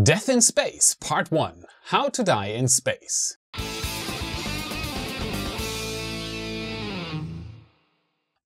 Death in Space, Part 1 How to Die in Space.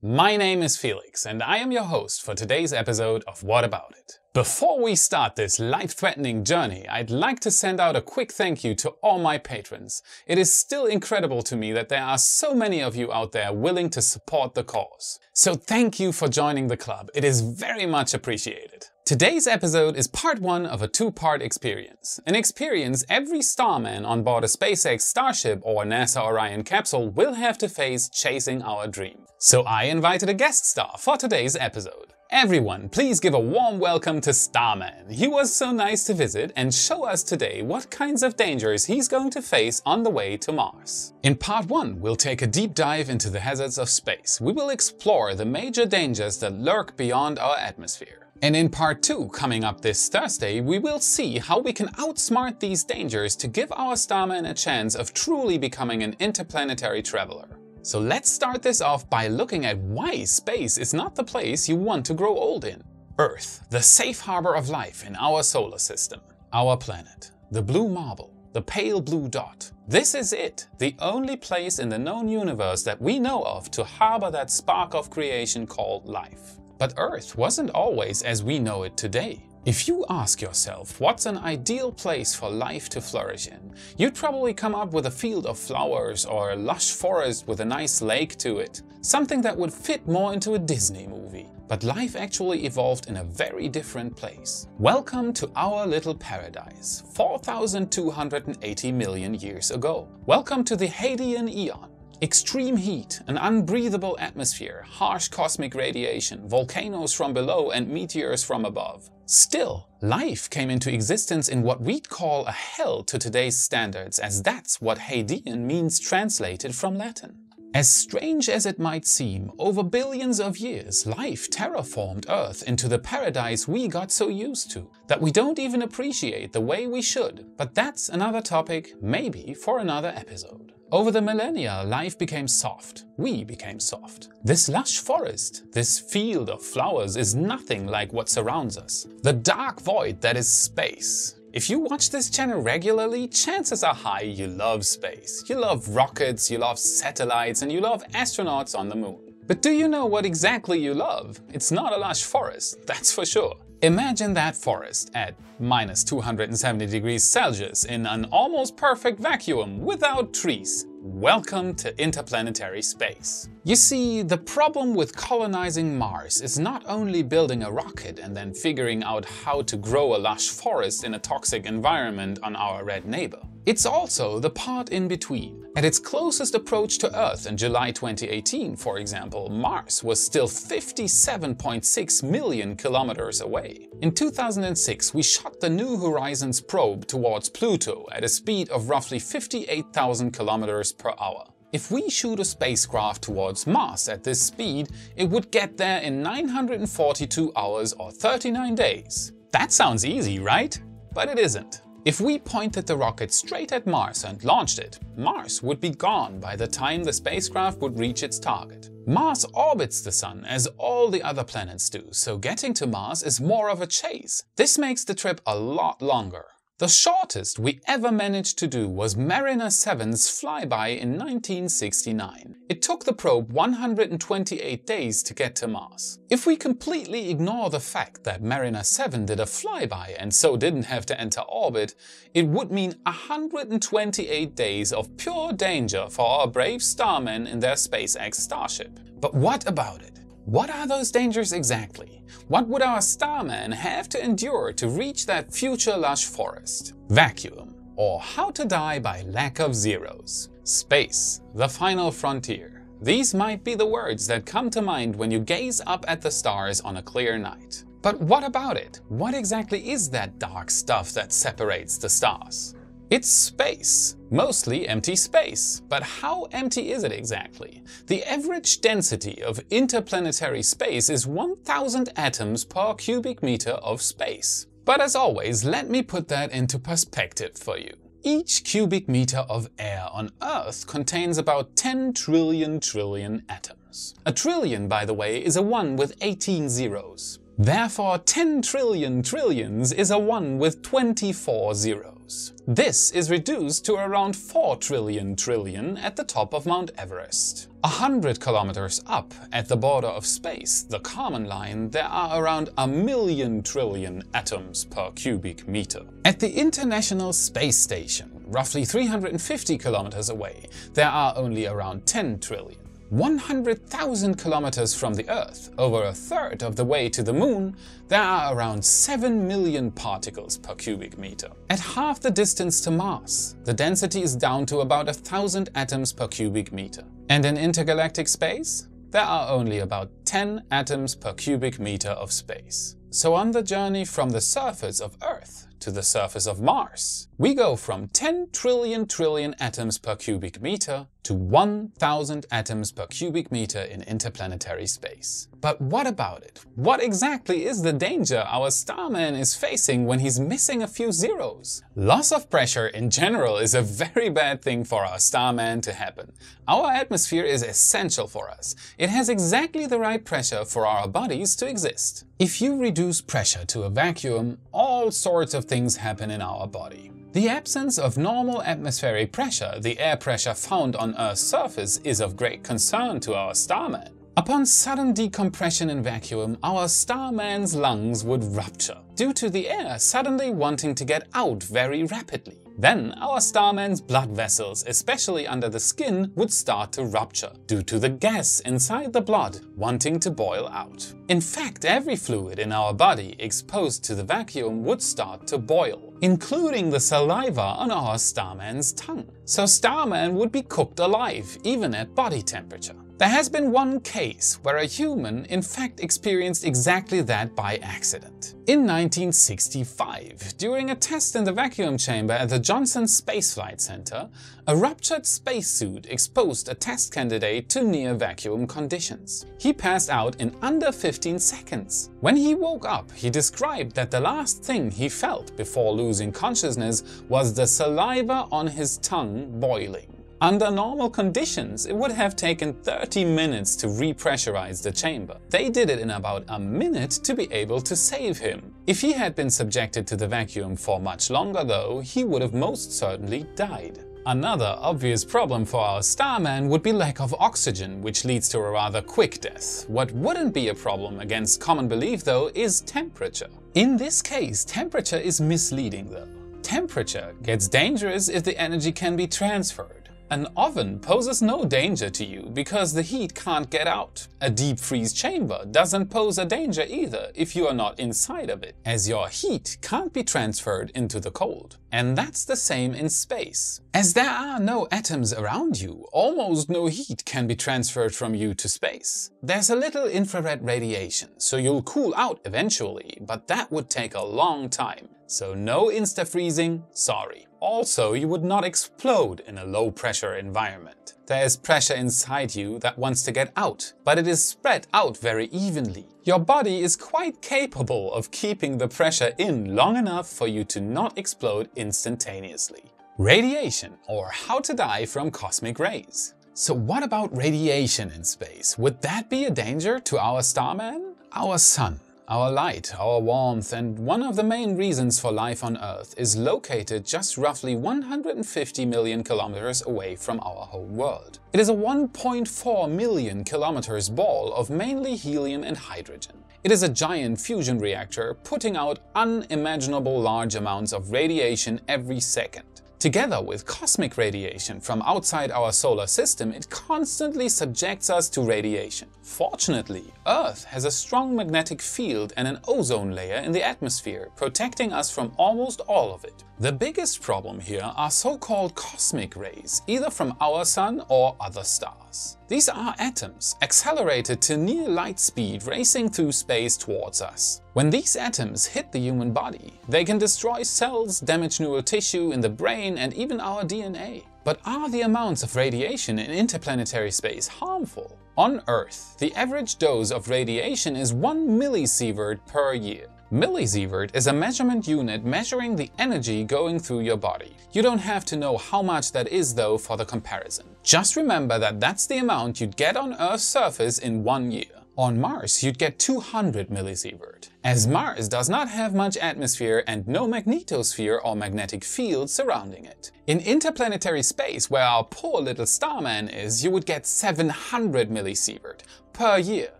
My name is Felix, and I am your host for today's episode of What About It. Before we start this life-threatening journey, I'd like to send out a quick thank you to all my patrons. It is still incredible to me that there are so many of you out there willing to support the cause. So thank you for joining the club, it is very much appreciated. Today's episode is part one of a two-part experience. An experience every starman on board a SpaceX Starship or NASA Orion capsule will have to face chasing our dream. So I invited a guest star for today's episode. Everyone, please give a warm welcome to Starman. He was so nice to visit and show us today what kinds of dangers he's going to face on the way to Mars. In part 1, we'll take a deep dive into the hazards of space. We will explore the major dangers that lurk beyond our atmosphere. And in part 2, coming up this Thursday, we will see how we can outsmart these dangers to give our Starman a chance of truly becoming an interplanetary traveler. So let's start this off by looking at why space is not the place you want to grow old in. Earth, the safe harbor of life in our solar system. Our planet, the blue marble, the pale blue dot. This is it, the only place in the known universe that we know of to harbor that spark of creation called life. But Earth wasn't always as we know it today. If you ask yourself what's an ideal place for life to flourish in, you'd probably come up with a field of flowers or a lush forest with a nice lake to it. Something that would fit more into a Disney movie. But life actually evolved in a very different place. Welcome to our little paradise, 4280 million years ago. Welcome to the Hadean Eon. Extreme heat, an unbreathable atmosphere, harsh cosmic radiation, volcanoes from below and meteors from above. Still, life came into existence in what we'd call a hell to today's standards, as that's what Hadean means translated from Latin. As strange as it might seem, over billions of years, life terraformed Earth into the paradise we got so used to, that we don't even appreciate the way we should. But that's another topic, maybe for another episode. Over the millennia, life became soft. We became soft. This lush forest, this field of flowers is nothing like what surrounds us. The dark void that is space. If you watch this channel regularly, chances are high you love space. You love rockets, you love satellites, and you love astronauts on the moon. But do you know what exactly you love? It's not a lush forest, that's for sure. Imagine that forest at minus 270 degrees Celsius in an almost perfect vacuum without trees. Welcome to interplanetary space. You see, the problem with colonizing Mars is not only building a rocket and then figuring out how to grow a lush forest in a toxic environment on our red neighbor. It's also the part in between. At its closest approach to Earth in July 2018, for example, Mars was still 57.6 million kilometers away. In 2006, we shot the New Horizons probe towards Pluto at a speed of roughly 58,000 kilometers per hour. If we shoot a spacecraft towards Mars at this speed, it would get there in 942 hours or 39 days. That sounds easy, right? But it isn't. If we pointed the rocket straight at Mars and launched it, Mars would be gone by the time the spacecraft would reach its target. Mars orbits the Sun as all the other planets do, so getting to Mars is more of a chase. This makes the trip a lot longer. The shortest we ever managed to do was Mariner 7's flyby in 1969. It took the probe 128 days to get to Mars. If we completely ignore the fact that Mariner 7 did a flyby and so didn't have to enter orbit, it would mean 128 days of pure danger for our brave starmen in their SpaceX Starship. But what about it? What are those dangers exactly? What would our starman have to endure to reach that future lush forest? Vacuum, or how to die by lack of zeros. Space, the final frontier. These might be the words that come to mind when you gaze up at the stars on a clear night. But what about it? What exactly is that dark stuff that separates the stars? It's space, mostly empty space. But how empty is it exactly? The average density of interplanetary space is 1000 atoms per cubic meter of space. But as always, let me put that into perspective for you. Each cubic meter of air on Earth contains about 10 trillion trillion atoms. A trillion, by the way, is a 1 with 18 zeros. Therefore 10 trillion trillions is a 1 with 24 zeros. This is reduced to around 4 trillion trillion at the top of Mount Everest. A hundred kilometers up at the border of space, the Kármán line, there are around a million trillion atoms per cubic meter. At the International Space Station, roughly 350 kilometers away, there are only around 10 trillion. 100,000 kilometers from the Earth, over a third of the way to the Moon, there are around 7 million particles per cubic meter. At half the distance to Mars, the density is down to about a thousand atoms per cubic meter. And in intergalactic space, there are only about 10 atoms per cubic meter of space. So on the journey from the surface of Earth to the surface of Mars, we go from 10 trillion trillion atoms per cubic meter to 1000 atoms per cubic meter in interplanetary space. But what about it? What exactly is the danger our starman is facing when he's missing a few zeros? Loss of pressure in general is a very bad thing for our starman to happen. Our atmosphere is essential for us. It has exactly the right pressure for our bodies to exist. If you reduce pressure to a vacuum, all sorts of things happen in our body. The absence of normal atmospheric pressure, the air pressure found on Earth's surface, is of great concern to our starman. Upon sudden decompression in vacuum, our starman's lungs would rupture, due to the air suddenly wanting to get out very rapidly. Then our starman's blood vessels, especially under the skin, would start to rupture due to the gas inside the blood wanting to boil out. In fact, every fluid in our body exposed to the vacuum would start to boil, including the saliva on our starman's tongue. So starman would be cooked alive, even at body temperature. There has been one case where a human in fact experienced exactly that by accident. In 1965, during a test in the vacuum chamber at the Johnson Space Flight Center, a ruptured spacesuit exposed a test candidate to near vacuum conditions. He passed out in under 15 seconds. When he woke up, he described that the last thing he felt before losing consciousness was the saliva on his tongue boiling. Under normal conditions, it would have taken 30 minutes to repressurize the chamber. They did it in about a minute to be able to save him. If he had been subjected to the vacuum for much longer though, he would have most certainly died. Another obvious problem for our starman would be lack of oxygen, which leads to a rather quick death. What wouldn't be a problem against common belief though is temperature. In this case, temperature is misleading though. Temperature gets dangerous if the energy can be transferred. An oven poses no danger to you because the heat can't get out. A deep freeze chamber doesn't pose a danger either if you are not inside of it, as your heat can't be transferred into the cold. And that's the same in space. As there are no atoms around you, almost no heat can be transferred from you to space. There's a little infrared radiation, so you'll cool out eventually, but that would take a long time. So no insta-freezing, sorry. Also, you would not explode in a low pressure environment. There is pressure inside you that wants to get out, but it is spread out very evenly. Your body is quite capable of keeping the pressure in long enough for you to not explode instantaneously. Radiation, or how to die from cosmic rays. So what about radiation in space? Would that be a danger to our starman? Our sun our light, our warmth, and one of the main reasons for life on Earth is located just roughly 150 million kilometers away from our home world. It is a 1.4 million kilometers ball of mainly helium and hydrogen. It is a giant fusion reactor putting out unimaginable large amounts of radiation every second. Together with cosmic radiation from outside our solar system, it constantly subjects us to radiation. Fortunately, Earth has a strong magnetic field and an ozone layer in the atmosphere, protecting us from almost all of it. The biggest problem here are so-called cosmic rays, either from our sun or other stars. These are atoms, accelerated to near light speed racing through space towards us. When these atoms hit the human body, they can destroy cells, damage neural tissue in the brain and even our DNA. But are the amounts of radiation in interplanetary space harmful? On Earth, the average dose of radiation is 1 millisievert per year. Millisievert is a measurement unit measuring the energy going through your body. You don't have to know how much that is though for the comparison. Just remember that that's the amount you'd get on Earth's surface in one year. On Mars, you'd get 200 millisievert. As Mars does not have much atmosphere and no magnetosphere or magnetic field surrounding it. In interplanetary space, where our poor little starman is, you would get 700 millisievert per year.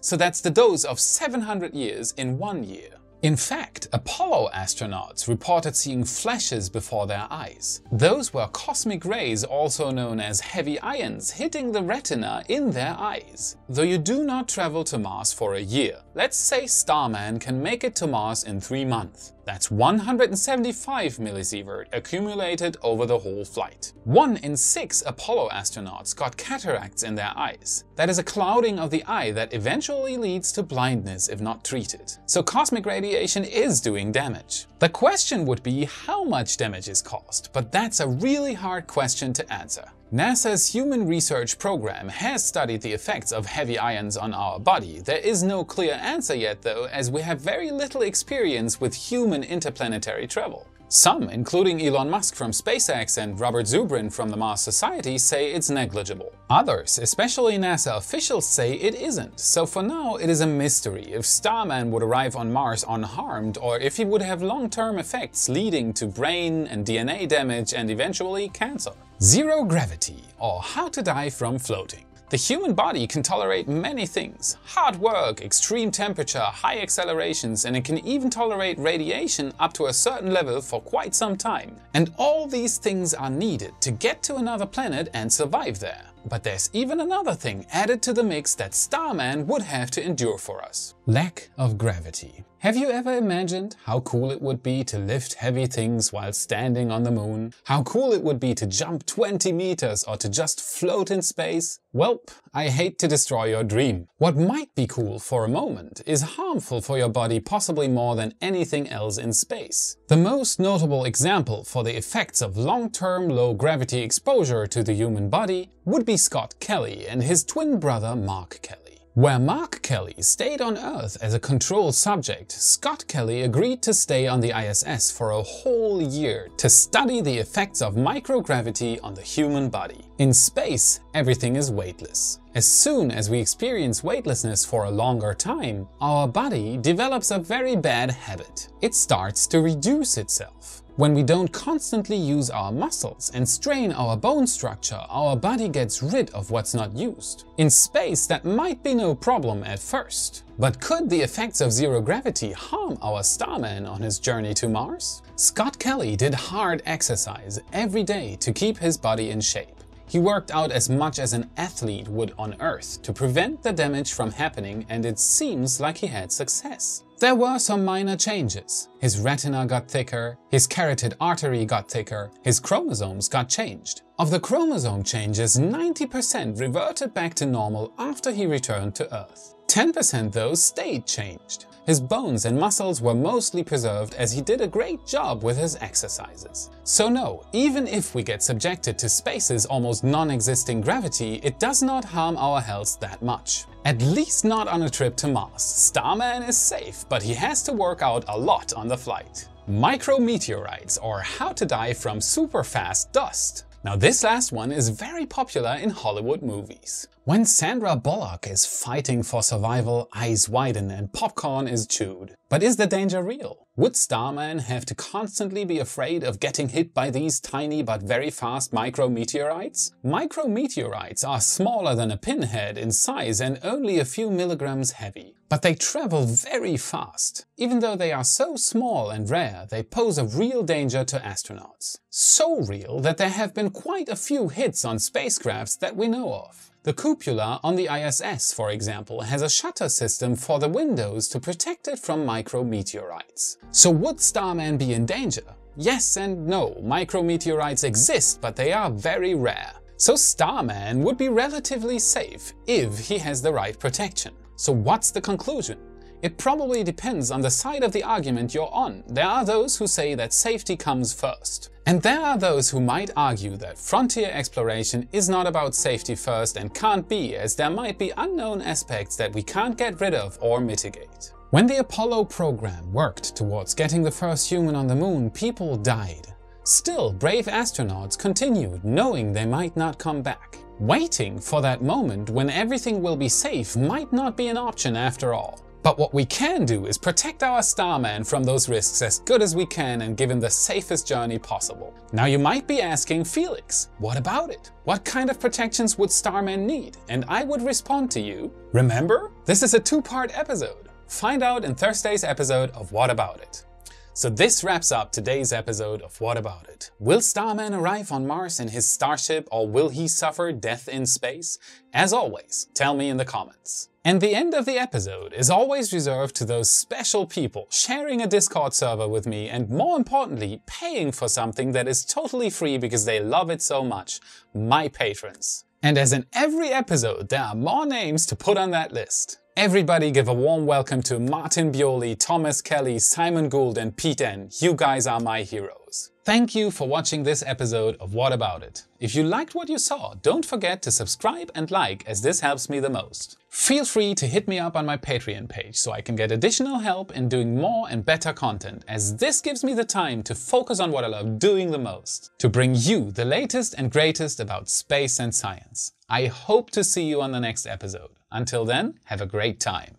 So that's the dose of 700 years in one year. In fact, Apollo astronauts reported seeing flashes before their eyes. Those were cosmic rays, also known as heavy ions, hitting the retina in their eyes. Though you do not travel to Mars for a year, let's say Starman can make it to Mars in three months. That's 175 millisievert accumulated over the whole flight. One in six Apollo astronauts got cataracts in their eyes. That is a clouding of the eye that eventually leads to blindness if not treated. So cosmic radiation is doing damage. The question would be how much damage is caused, but that's a really hard question to answer. NASA's Human Research Program has studied the effects of heavy ions on our body. There is no clear answer yet though, as we have very little experience with human interplanetary travel. Some, including Elon Musk from SpaceX and Robert Zubrin from the Mars Society, say it's negligible. Others, especially NASA officials, say it isn't, so for now it is a mystery if Starman would arrive on Mars unharmed or if he would have long-term effects leading to brain and DNA damage and eventually cancer. Zero gravity, or how to die from floating. The human body can tolerate many things. Hard work, extreme temperature, high accelerations, and it can even tolerate radiation up to a certain level for quite some time. And all these things are needed to get to another planet and survive there. But there's even another thing added to the mix that Starman would have to endure for us. Lack of gravity. Have you ever imagined how cool it would be to lift heavy things while standing on the moon? How cool it would be to jump 20 meters or to just float in space? Welp, I hate to destroy your dream. What might be cool for a moment is harmful for your body possibly more than anything else in space. The most notable example for the effects of long-term low-gravity exposure to the human body would be Scott Kelly and his twin brother Mark Kelly. Where Mark Kelly stayed on Earth as a control subject, Scott Kelly agreed to stay on the ISS for a whole year to study the effects of microgravity on the human body. In space, everything is weightless. As soon as we experience weightlessness for a longer time, our body develops a very bad habit. It starts to reduce itself. When we don't constantly use our muscles and strain our bone structure, our body gets rid of what's not used. In space, that might be no problem at first. But could the effects of zero gravity harm our starman on his journey to Mars? Scott Kelly did hard exercise every day to keep his body in shape. He worked out as much as an athlete would on Earth to prevent the damage from happening and it seems like he had success. There were some minor changes. His retina got thicker, his carotid artery got thicker, his chromosomes got changed. Of the chromosome changes, 90% reverted back to normal after he returned to Earth. 10% though stayed changed. His bones and muscles were mostly preserved as he did a great job with his exercises. So no, even if we get subjected to space's almost non-existing gravity, it does not harm our health that much. At least not on a trip to Mars. Starman is safe, but he has to work out a lot on the flight. Micrometeorites or how to die from super fast dust. Now this last one is very popular in Hollywood movies. When Sandra Bullock is fighting for survival, eyes widen and popcorn is chewed. But is the danger real? Would Starman have to constantly be afraid of getting hit by these tiny but very fast micrometeorites? Micrometeorites are smaller than a pinhead in size and only a few milligrams heavy. But they travel very fast. Even though they are so small and rare, they pose a real danger to astronauts. So real that there have been quite a few hits on spacecrafts that we know of. The cupola on the ISS, for example, has a shutter system for the windows to protect it from micrometeorites. So would Starman be in danger? Yes and no, micrometeorites exist, but they are very rare. So Starman would be relatively safe if he has the right protection. So what's the conclusion? It probably depends on the side of the argument you're on. There are those who say that safety comes first. And there are those who might argue that frontier exploration is not about safety first and can't be as there might be unknown aspects that we can't get rid of or mitigate. When the Apollo program worked towards getting the first human on the moon, people died. Still, brave astronauts continued knowing they might not come back. Waiting for that moment when everything will be safe might not be an option after all. But what we can do is protect our Starman from those risks as good as we can and give him the safest journey possible. Now you might be asking, Felix, what about it? What kind of protections would Starman need? And I would respond to you, remember? This is a two-part episode. Find out in Thursday's episode of What About It. So this wraps up today's episode of What About It? Will Starman arrive on Mars in his starship or will he suffer death in space? As always, tell me in the comments. And the end of the episode is always reserved to those special people sharing a Discord server with me and more importantly, paying for something that is totally free because they love it so much, my patrons. And as in every episode, there are more names to put on that list. Everybody give a warm welcome to Martin Bioli, Thomas Kelly, Simon Gould and Pete N. You guys are my heroes. Thank you for watching this episode of What About It. If you liked what you saw, don't forget to subscribe and like as this helps me the most. Feel free to hit me up on my Patreon page so I can get additional help in doing more and better content as this gives me the time to focus on what I love doing the most. To bring you the latest and greatest about space and science. I hope to see you on the next episode. Until then, have a great time.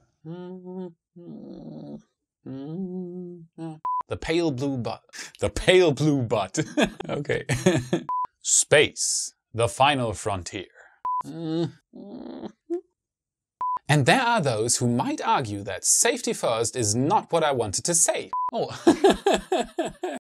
The pale blue butt. The pale blue butt. okay. Space, the final frontier. And there are those who might argue that safety first is not what I wanted to say. Oh.